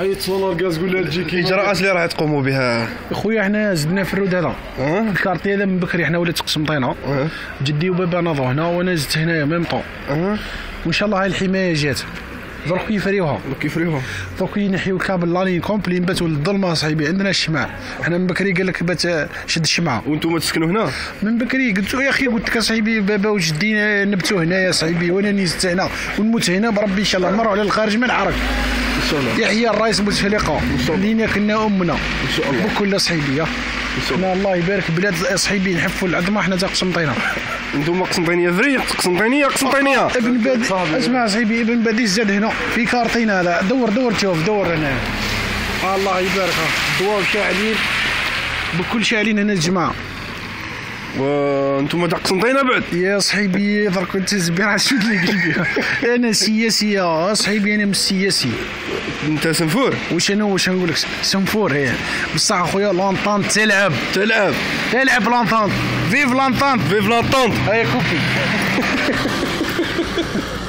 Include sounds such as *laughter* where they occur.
أي تصون الغاز قول لها تجي الاجراءات اللي راح تقوموا بها. خويا حنا زدنا في الرود هذا. الكارتي هذا من بكري حنا ولات قسمطينه جدي وبابا ناضوا هنا وأنا زدت هنايا ميم طون وإن شاء الله هاي الحماية جات. درك يفريوها. كيف ريوها درك ينحيو الكابل لاني كومبلي نباتوا للظلمه صاحبي عندنا الشمع. حنا من بكري قال لك بات شد الشمعة. وأنتم تسكنوا هنا؟ من بكري قلت يا أخي قلت لك اصاحبي بابا وجدي نبتوا هنا يا صاحبي وأنا نزت هنا. ونموت هنا بربي إن شاء الله نمروا على الخارج ما نعرف شاء الله يحيى الرئيس بوتفليقه. لينا كنا أمنا. ان شاء الله بكل صحيبية. ان الله حنا الله يبارك بلاد صحيبي نحفوا العظمه حنا تا قسنطينة. أنتم قسنطينية فري قسنطينية قسنطينية. ابن بادي. اسمع صاحبي ابن بادي زاد هنا في كارتين هذا. دور دور تشوف دور هنا الله يبارك. ضواو شاعلين. بكل شاعلين هنا الجماعة. وأنتم تاع قسنطينه بعد. يا صحيبي درك شو اللي قلبي أنا سياسيه صحيبي أنا مش سياسي. أنت سنفور. واش أنا واش نقول لك؟ سنفور هي بصح أخويا لونطانت تلعب. تلعب. تلعب لونطانت فيف لونطانت فيف لانطونت هيا كوكي. *laughs*